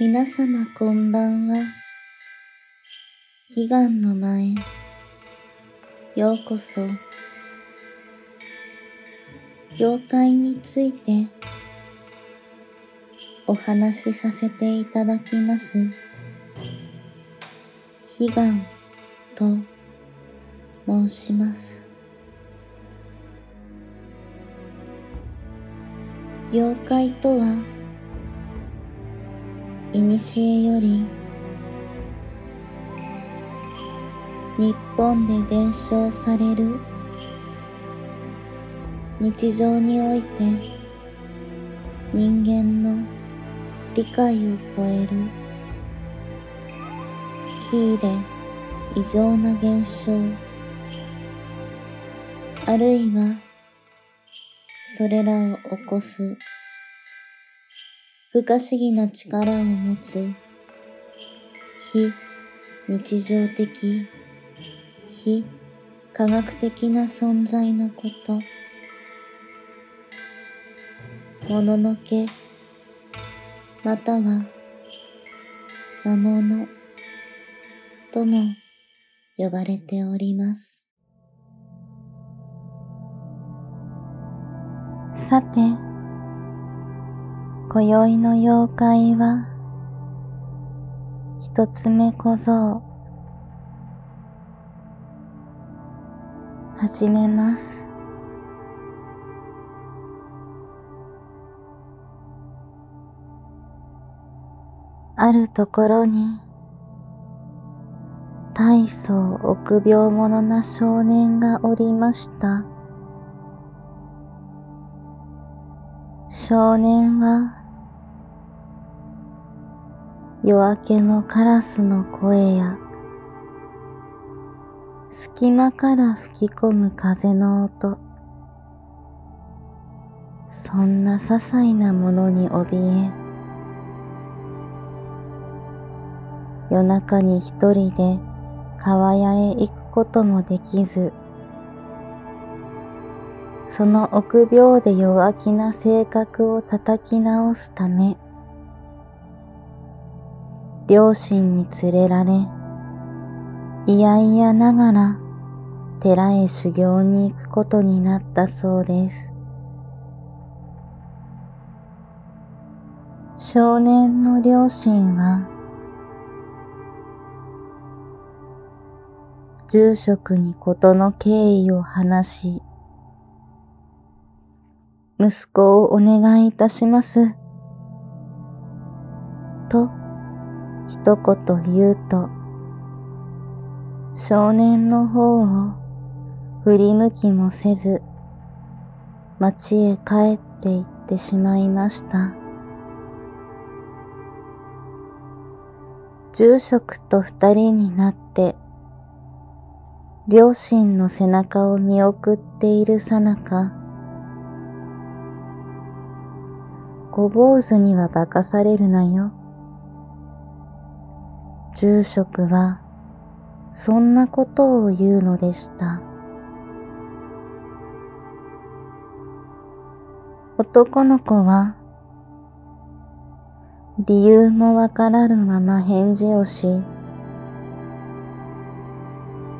皆様こんばんは。悲願の前、ようこそ。妖怪についてお話しさせていただきます。悲願と申します。妖怪とは、古より日本で伝承される日常において人間の理解を超える奇異で異常な現象あるいはそれらを起こす不可思議な力を持つ。非日常的。非科学的な存在のこと。もののけ。または魔物。とも呼ばれております。さて今宵の妖怪は、一つ目小僧。始めます。あるところに、大層臆病者な少年がおりました。少年は夜明けのカラスの声や隙間から吹き込む風の音そんな些細なものに怯え夜中に一人で川屋へ行くこともできずその臆病で弱気な性格を叩き直すため、両親に連れられ、いやいやながら寺へ修行に行くことになったそうです。少年の両親は、住職に事の経緯を話し、息子をお願いいたします。と、一言言うと、少年の方を振り向きもせず、町へ帰って行ってしまいました。住職と二人になって、両親の背中を見送っているさなか、小坊主には化かされるなよ。住職は、そんなことを言うのでした。男の子は、理由もわからぬまま返事をし、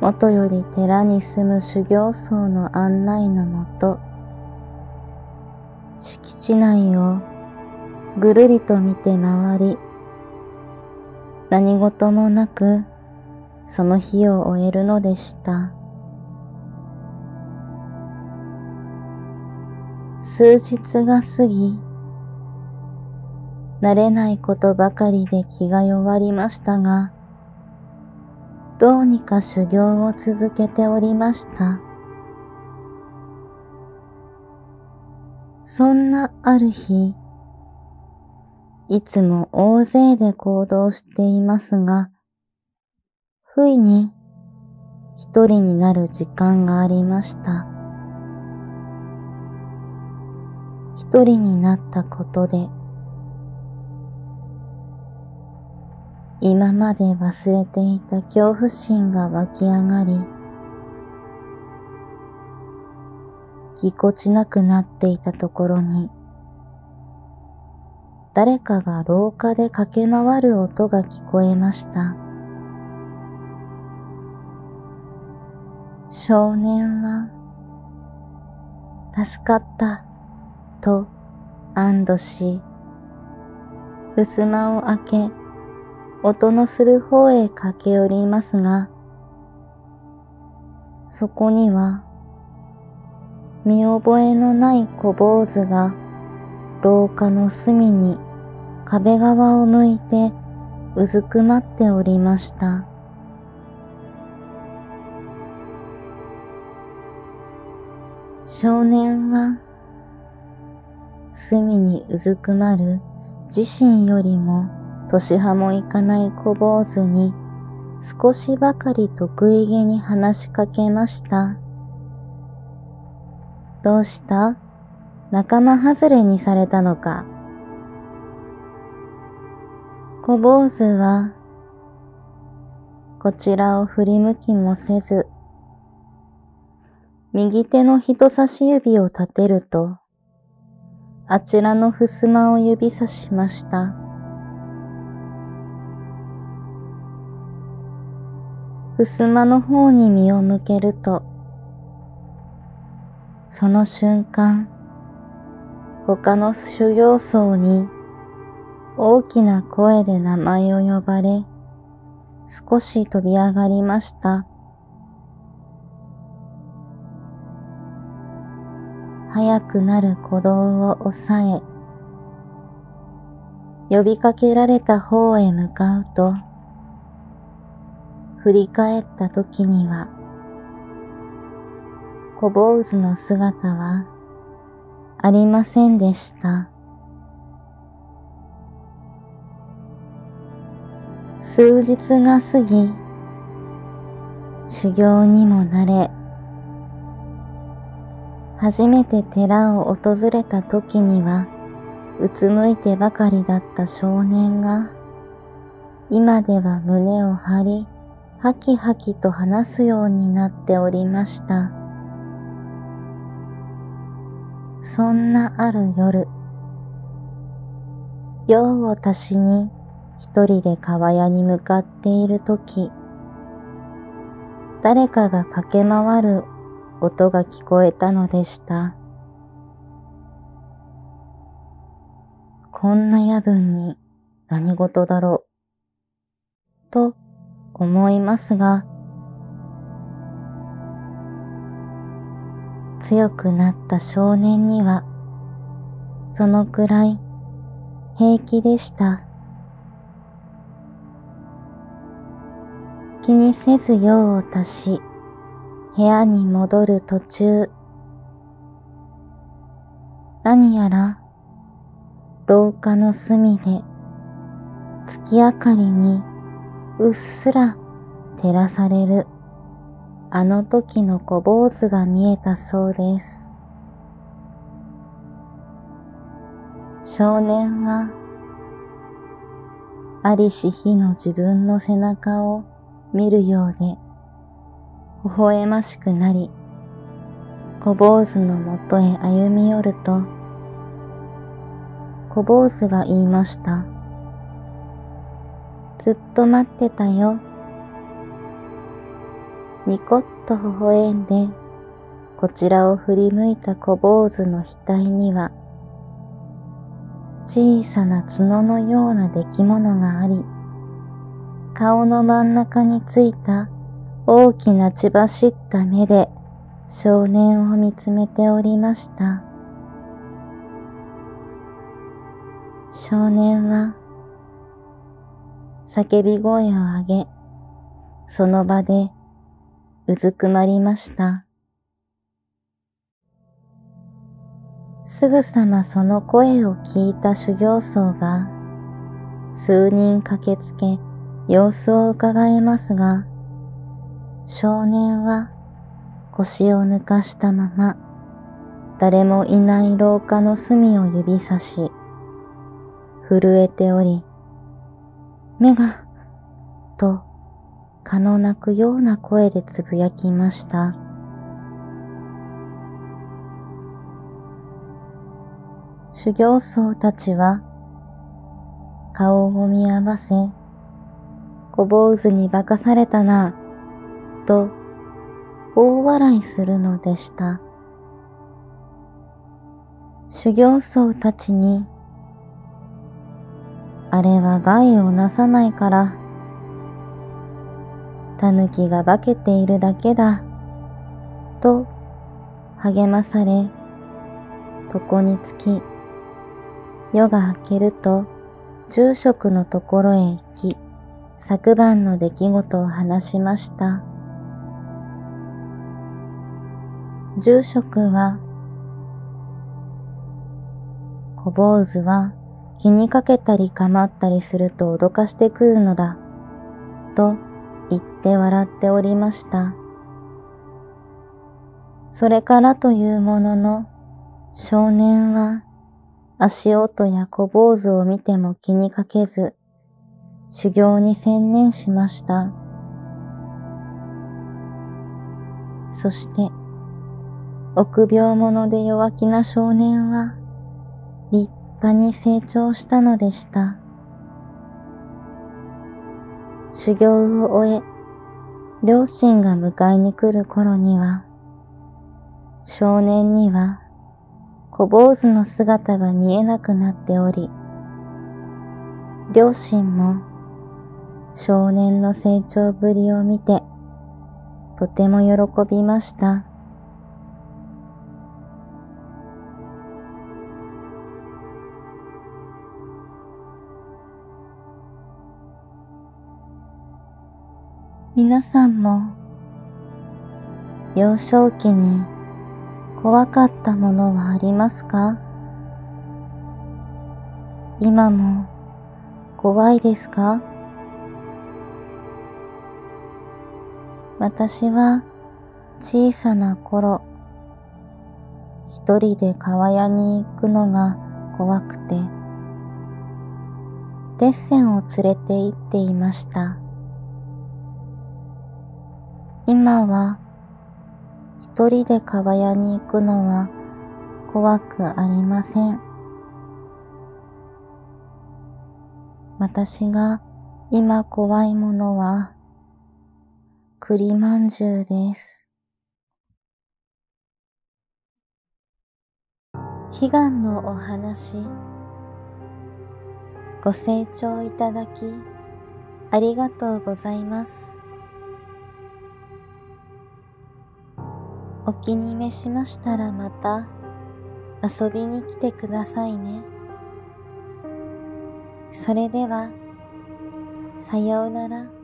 もとより寺に住む修行僧の案内のもと、敷地内をぐるりと見て回り、何事もなくその日を終えるのでした。数日が過ぎ、慣れないことばかりで気が弱りましたが、どうにか修行を続けておりました。そんなある日、いつも大勢で行動していますが、不意に一人になる時間がありました。一人になったことで、今まで忘れていた恐怖心が湧き上がり、ぎこちなくなっていたところに、誰かが廊下で駆け回る音が聞こえました。少年は、助かった、と安堵し、襖を開け、音のする方へ駆け寄りますが、そこには、見覚えのない小坊主が廊下の隅に壁側を向いてうずくまっておりました。少年は隅にうずくまる自身よりも年派もいかない小坊主に少しばかり得意げに話しかけました。どうした？仲間外れにされたのか小坊主はこちらを振り向きもせず右手の人差し指を立てるとあちらの襖を指さしました。襖の方に身を向けると、その瞬間、他の修行僧に大きな声で名前を呼ばれ、少し飛び上がりました。早くなる鼓動を抑え、呼びかけられた方へ向かうと、振り返った時には、小坊主の姿はありませんでした。数日が過ぎ、修行にも慣れ、初めて寺を訪れた時には、うつむいてばかりだった少年が、今では胸を張り、はきはきと話すようになっておりました。そんなある夜、用を足しに一人で川屋に向かっている時、誰かが駆け回る音が聞こえたのでした。こんな夜分に何事だろう、と思いますが、強くなった少年には、そのくらい平気でした。気にせず用を足し、部屋に戻る途中、何やら廊下の隅で月明かりにうっすら照らされるあの時の小坊主が見えたそうです。少年はありし日の自分の背中を見るようで微笑ましくなり、小坊主のもとへ歩み寄ると、小坊主が言いました。ずっと待ってたよ。ニコッと微笑んで、こちらを振り向いた小坊主の額には、小さな角のような出来物があり、顔の真ん中についた大きな血走った目で少年を見つめておりました。少年は叫び声を上げ、その場でうずくまりました。すぐさまその声を聞いた修行僧が数人駆けつけ様子を伺えますが、少年は腰を抜かしたまま誰もいない廊下の隅を指さし震えており目がと蚊の鳴くような声でつぶやきました修行僧たちは顔を見合わせ、小坊主に化かされたな、と大笑いするのでした。修行僧たちに、あれは害をなさないから、狸が化けているだけだ、と励まされ、床につき、夜が明けると住職のところへ行き、昨晩の出来事を話しました。住職は、小坊主は気にかけたり構ったりすると脅かしてくるのだ、と言って笑っておりました。それからというものの、少年は足音や小坊主を見ても気にかけず、修行に専念しました。そして、臆病者で弱気な少年は、立派に成長したのでした。修行を終え、両親が迎えに来る頃には、少年には小坊主の姿が見えなくなっており、両親も少年の成長ぶりを見てとても喜びました。皆さんも幼少期に怖かったものはありますか？今も怖いですか？私は小さな頃、一人で川屋に行くのが怖くて、デッセンを連れて行っていました。今は一人で川屋に行くのは怖くありません。私が今怖いものは栗まんじゅうです。悲願のお話ご清聴いただきありがとうございます。お気に召しましたらまた遊びに来てくださいね。それでは、さようなら。